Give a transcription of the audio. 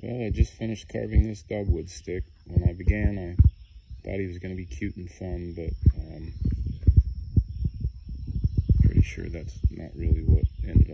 Well, I just finished carving this dogwood stick. When I began, I thought he was going to be cute and fun, but um, pretty sure that's not really what ended.